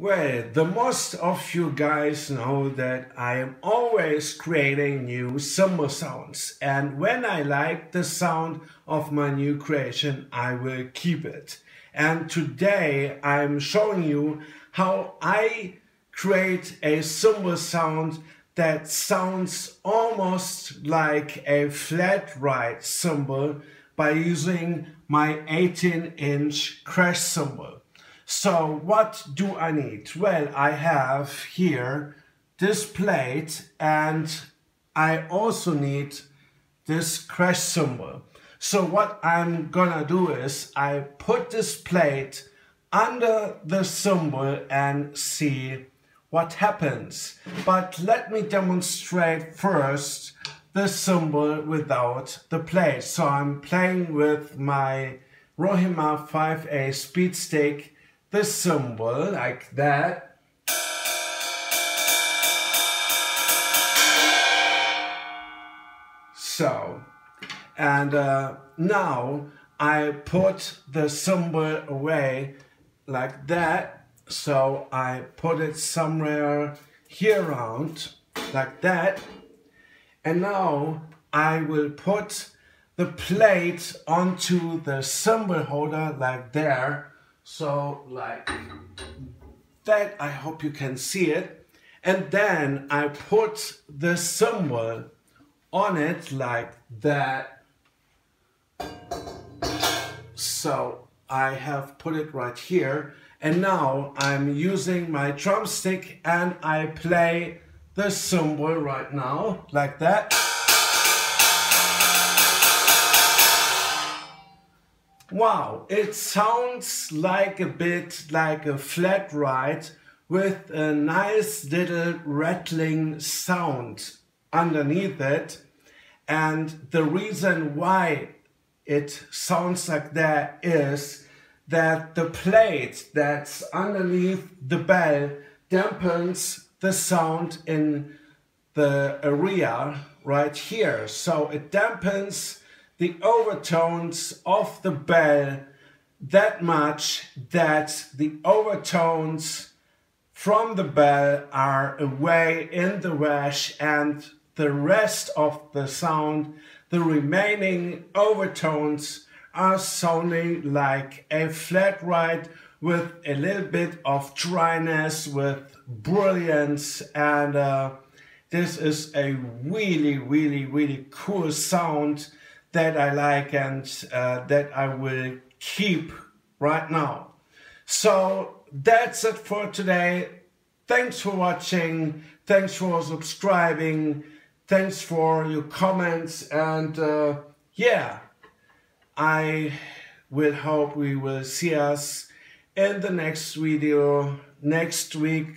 Well, the most of you guys know that I am always creating new cymbal sounds and when I like the sound of my new creation, I will keep it. And today I'm showing you how I create a cymbal sound that sounds almost like a flat ride cymbal by using my 18 inch crash cymbal. So what do I need? Well, I have here this plate and I also need this crash cymbal. So what I'm gonna do is I put this plate under the cymbal and see what happens. But let me demonstrate first the cymbal without the plate. So I'm playing with my Rohema 5A speed stick the cymbal like that. So, and uh, now I put the cymbal away like that. So I put it somewhere here around like that. And now I will put the plate onto the cymbal holder like there so like that, I hope you can see it. And then I put the cymbal on it like that. So I have put it right here. And now I'm using my drumstick and I play the cymbal right now like that. Wow, it sounds like a bit like a flat ride with a nice little rattling sound underneath it. And the reason why it sounds like that is that the plate that's underneath the bell dampens the sound in the area right here. So it dampens the overtones of the bell that much that the overtones from the bell are away in the wash and the rest of the sound, the remaining overtones are sounding like a flat ride with a little bit of dryness, with brilliance, and uh, this is a really, really, really cool sound that I like and uh, that I will keep right now. So that's it for today. Thanks for watching. Thanks for subscribing. Thanks for your comments. And uh, yeah, I will hope we will see us in the next video next week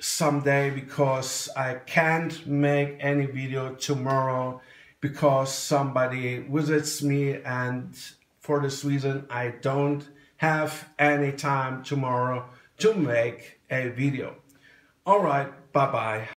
someday because I can't make any video tomorrow because somebody visits me and for this reason I don't have any time tomorrow to make a video. Alright, bye bye.